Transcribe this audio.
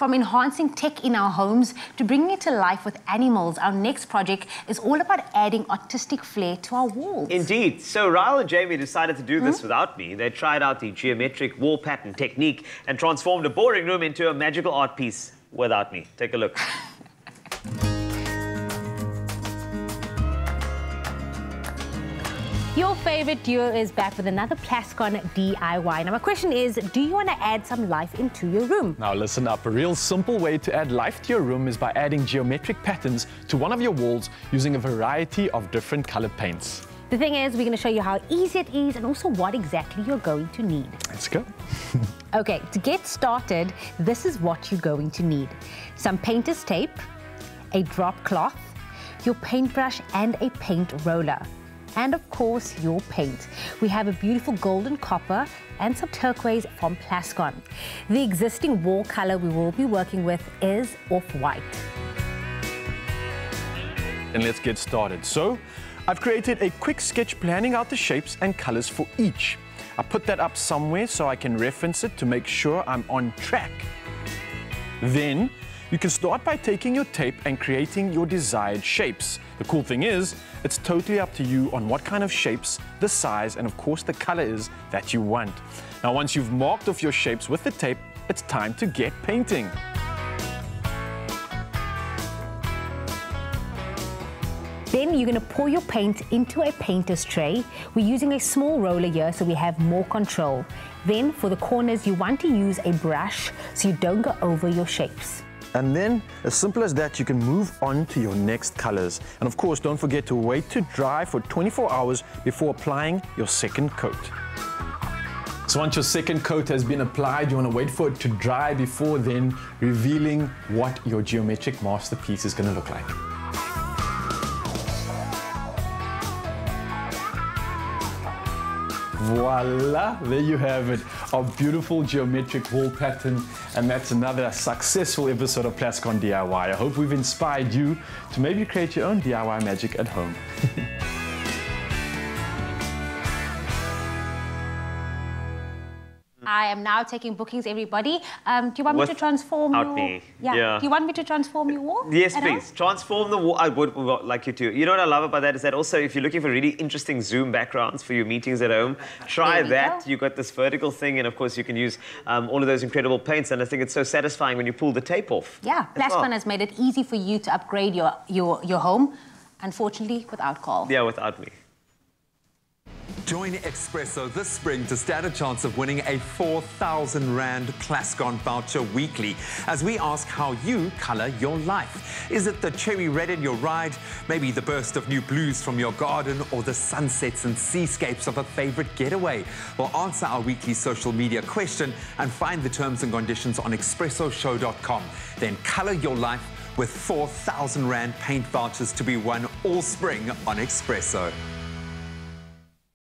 From enhancing tech in our homes to bringing it to life with animals, our next project is all about adding artistic flair to our walls. Indeed. So Ryle and Jamie decided to do this mm without me. They tried out the geometric wall pattern technique and transformed a boring room into a magical art piece without me. Take a look. Your favorite duo is back with another Plascon DIY. Now, my question is, do you want to add some life into your room? Now, listen up. A real simple way to add life to your room is by adding geometric patterns to one of your walls using a variety of different colored paints. The thing is, we're going to show you how easy it is and also what exactly you're going to need. Let's go. okay, to get started, this is what you're going to need. Some painter's tape, a drop cloth, your paintbrush and a paint roller and of course your paint. We have a beautiful golden copper and some turquoise from Plascon. The existing wall color we will be working with is off-white. And let's get started. So, I've created a quick sketch planning out the shapes and colors for each. I put that up somewhere so I can reference it to make sure I'm on track. Then, you can start by taking your tape and creating your desired shapes. The cool thing is, it's totally up to you on what kind of shapes, the size, and of course the color is that you want. Now, once you've marked off your shapes with the tape, it's time to get painting. Then you're going to pour your paint into a painter's tray. We're using a small roller here so we have more control. Then for the corners, you want to use a brush so you don't go over your shapes. And then, as simple as that, you can move on to your next colors. And of course, don't forget to wait to dry for 24 hours before applying your second coat. So once your second coat has been applied, you want to wait for it to dry before then revealing what your geometric masterpiece is going to look like. Voila, there you have it. A beautiful geometric wall pattern. And that's another successful episode of Plascon DIY. I hope we've inspired you to maybe create your own DIY magic at home. I am now taking bookings, everybody. Um, do you want me to transform your... me. Yeah. yeah. Do you want me to transform your wall? Yes, please. Home? Transform the wall. I would, like you to. You know what I love about that is that also if you're looking for really interesting Zoom backgrounds for your meetings at home, try that. Go. You've got this vertical thing and of course you can use um, all of those incredible paints and I think it's so satisfying when you pull the tape off. Yeah, Plascon well. has made it easy for you to upgrade your, your, your home, unfortunately without call. Yeah, without me. Join Expresso this spring to stand a chance of winning a 4,000 Rand Plascon voucher weekly as we ask how you colour your life. Is it the cherry red in your ride, maybe the burst of new blues from your garden, or the sunsets and seascapes of a favourite getaway? Well, answer our weekly social media question and find the terms and conditions on expressoshow.com. Then colour your life with 4,000 Rand paint vouchers to be won all spring on Expresso.